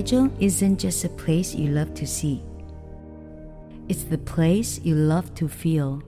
Taichung isn't just a place you love to see. It's the place you love to feel.